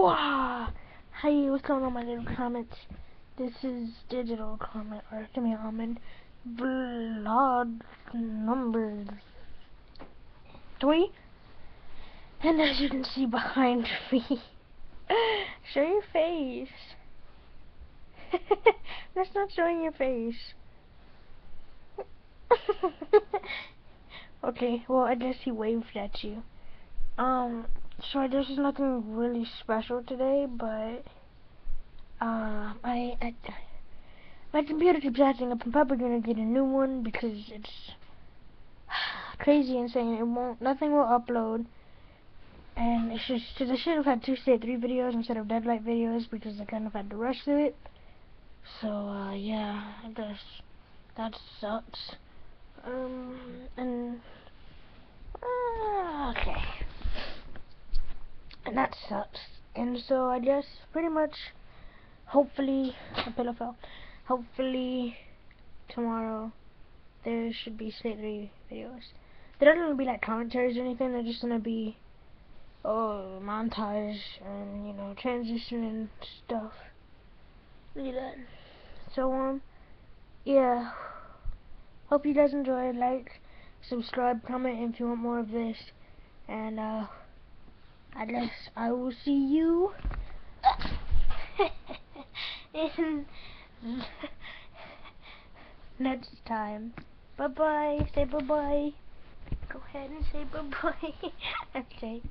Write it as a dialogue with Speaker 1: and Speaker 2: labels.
Speaker 1: Hey, what's going on, my little comets? This is Digital Comet, or Tamia Almond. Vlog number three. And as you can see behind me, show your face. That's not showing your face. okay, well, I guess he waved at you. Um, so this is nothing really special today, but uh, I, I my computer keeps acting up. I'm probably gonna get a new one because it's crazy insane. It won't, nothing will upload, and it's just because I should have had two state three videos instead of deadlight videos because I kind of had to rush through it. So uh, yeah, I guess that sucks. Um, and uh, okay and that sucks. And so I guess pretty much, hopefully, a pillow fell. Hopefully, tomorrow there should be state three videos. They're not gonna be like commentaries or anything. They're just gonna be oh montage and you know transition and stuff. Look at that. So um, yeah. Hope you guys enjoy. Like, subscribe, comment if you want more of this, and uh. I guess I will see you in next time. Bye bye. Say bye bye. Go ahead and say bye bye. okay.